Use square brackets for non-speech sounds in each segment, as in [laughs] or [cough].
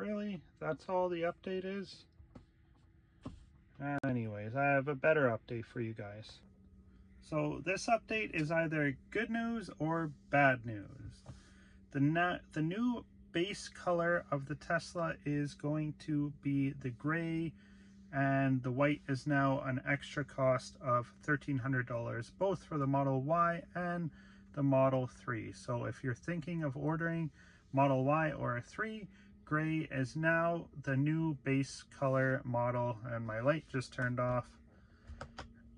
Really? That's all the update is? Anyways, I have a better update for you guys. So this update is either good news or bad news. The, the new base color of the Tesla is going to be the gray and the white is now an extra cost of $1,300 both for the Model Y and the Model 3. So if you're thinking of ordering Model Y or a 3, gray is now the new base color model and my light just turned off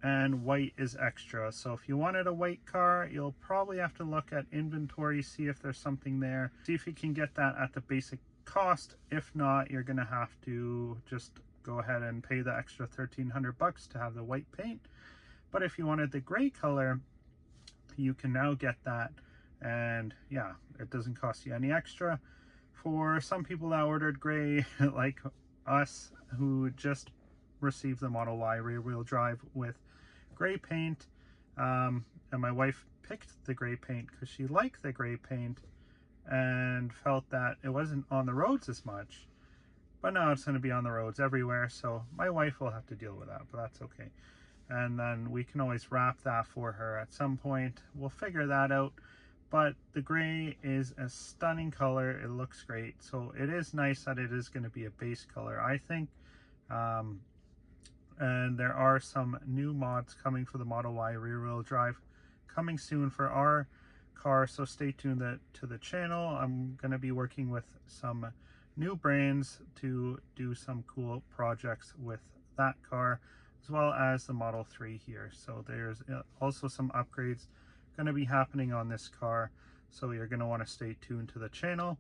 and white is extra. So if you wanted a white car, you'll probably have to look at inventory, see if there's something there, see if you can get that at the basic cost. If not, you're gonna have to just go ahead and pay the extra 1300 bucks to have the white paint. But if you wanted the gray color, you can now get that. And yeah, it doesn't cost you any extra. For some people that ordered gray, [laughs] like us, who just received the Model Y rear wheel drive with gray paint. Um, and my wife picked the gray paint because she liked the gray paint and felt that it wasn't on the roads as much. But now it's going to be on the roads everywhere, so my wife will have to deal with that, but that's okay. And then we can always wrap that for her at some point. We'll figure that out. But the gray is a stunning color. It looks great. So it is nice that it is going to be a base color. I think um, and there are some new mods coming for the Model Y rear wheel drive coming soon for our car so stay tuned to the channel I'm going to be working with some new brands to do some cool projects with that car as well as the Model 3 here so there's uh, also some upgrades going to be happening on this car so you're going to want to stay tuned to the channel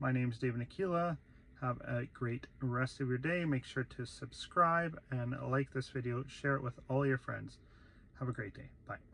my name is David Aquila have a great rest of your day. Make sure to subscribe and like this video. Share it with all your friends. Have a great day. Bye.